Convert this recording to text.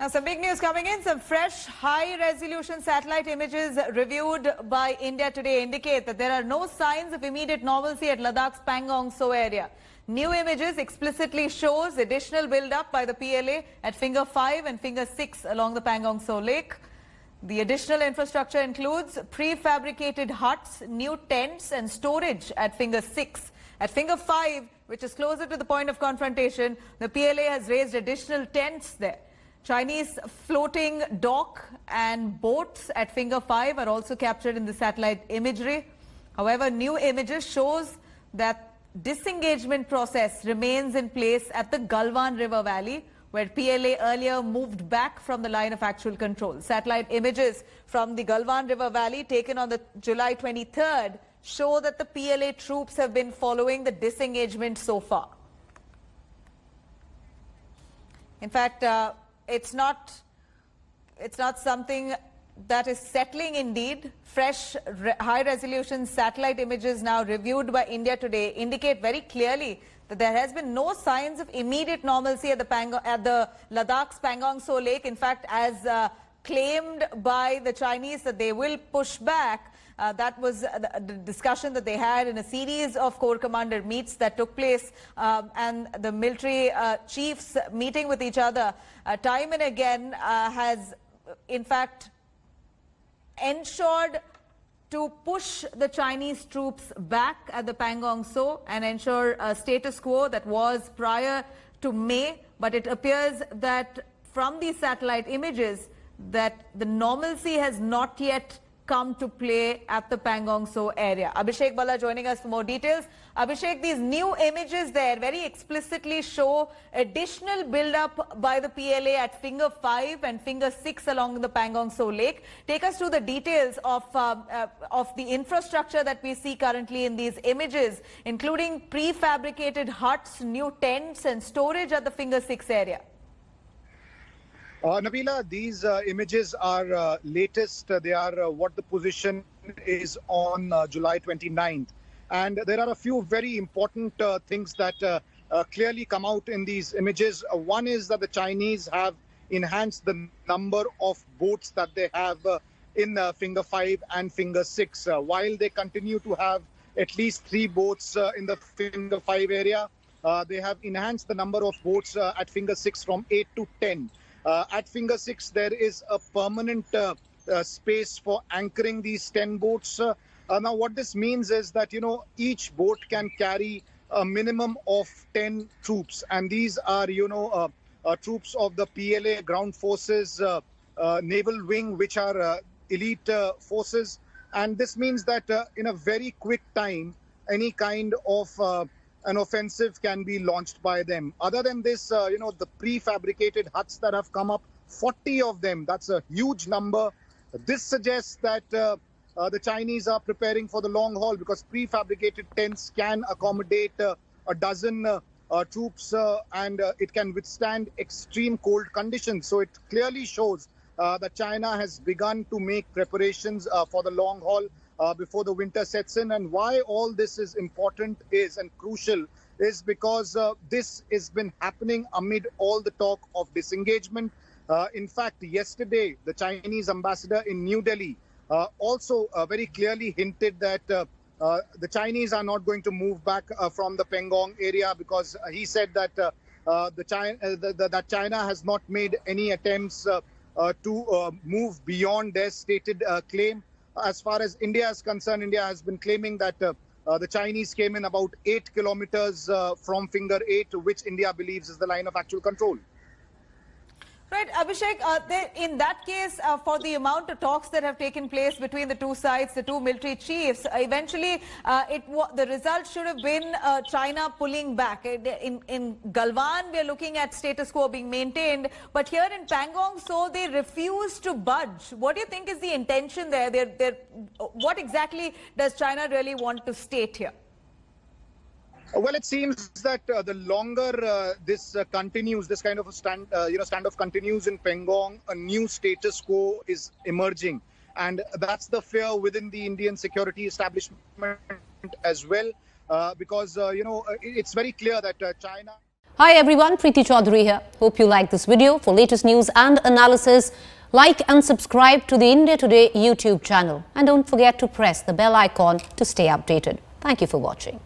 Now, some big news coming in. Some fresh high-resolution satellite images reviewed by India today indicate that there are no signs of immediate normalcy at Ladakh's Pangong Tso area. New images explicitly shows additional build-up by the PLA at Finger 5 and Finger 6 along the Pangong Tso Lake. The additional infrastructure includes prefabricated huts, new tents and storage at Finger 6. At Finger 5, which is closer to the point of confrontation, the PLA has raised additional tents there. Chinese floating dock and boats at Finger 5 are also captured in the satellite imagery. However, new images shows that disengagement process remains in place at the Galwan River Valley where PLA earlier moved back from the line of actual control. Satellite images from the Galwan River Valley taken on the July 23rd show that the PLA troops have been following the disengagement so far. In fact, uh, it's not it's not something that is settling indeed. Fresh re high resolution satellite images now reviewed by India today indicate very clearly that there has been no signs of immediate normalcy at the Pangong, at the Ladakh's Pangong Tso Lake. In fact, as uh, claimed by the Chinese that they will push back, uh, that was the, the, discussion that they had in a series of Corps Commander meets that took place um, and the military uh, chiefs meeting with each other uh, time and again uh, has in fact ensured to push the Chinese troops back at the Pangong Tso and ensure a status quo that was prior to May. But it appears that from these satellite images that the normalcy has not yet come to play at the Pangong Tso area. Abhishek Bhalla joining us for more details. Abhishek, these new images there very explicitly show additional build-up by the PLA at Finger 5 and Finger 6 along the Pangong Tso Lake. Take us through the details of, uh, uh, of the infrastructure that we see currently in these images, including prefabricated huts, new tents and storage at the Finger 6 area. Uh, Nabila, these uh, images are uh, latest. they are uh, what the position is on uh, July 29th. And there are a few very important uh, things that clearly come out in these images. one is that the Chinese have enhanced the number of boats that they have in Finger 5 and Finger 6. while they continue to have at least three boats in the Finger 5 area, they have enhanced the number of boats at Finger 6 from 8 to 10. Uh, at Finger 6, there is a permanent uh, uh, space for anchoring these 10 boats. Uh, uh, now, what this means is that, you know, each boat can carry a minimum of 10 troops. And these are, you know, uh, troops of the PLA ground forces, naval wing, which are elite forces. And this means that in a very quick time, any kind of an offensive can be launched by them. Other than this, uh, you know, the prefabricated huts that have come up, 40 of them, that's a huge number. This suggests that uh, uh, the Chinese are preparing for the long haul because prefabricated tents can accommodate uh, a dozen uh, uh, troops and it can withstand extreme cold conditions. So it clearly shows that China has begun to make preparations for the long haul uh, before the winter sets in. And why all this is important is and crucial is because uh, this has been happening amid all the talk of disengagement. Uh, in fact, yesterday, the Chinese ambassador in New Delhi uh, also uh, very clearly hinted that uh, the Chinese are not going to move back from the Pangong area because he said that the China, the, the, that China has not made any attempts to move beyond their stated claim as far as India is concerned, India has been claiming that uh, uh, the Chinese came in about eight kilometers uh, from Finger 8, which India believes is the line of actual control. Right, Abhishek, uh, in that case, uh, for the amount of talks that have taken place between the two sides, the two military chiefs, uh, eventually uh, the result should have been uh, China pulling back. In, in Galwan, we are looking at status quo being maintained, but here in Pangong, so they refuse to budge. What do you think is the intention there? They're, they're, what exactly does China really want to state here? Well, it seems that uh, the longer uh, this uh, continues, this kind of a stand, uh, you know, standoff continues in Pangong, a new status quo is emerging, and that's the fear within the Indian security establishment as well, uh, because uh, you know it's very clear that China. Hi everyone, Preeti Chaudhary here. Hope you like this video. For latest news and analysis, like and subscribe to the India Today YouTube channel. And don't forget to press the bell icon to stay updated. Thank you for watching.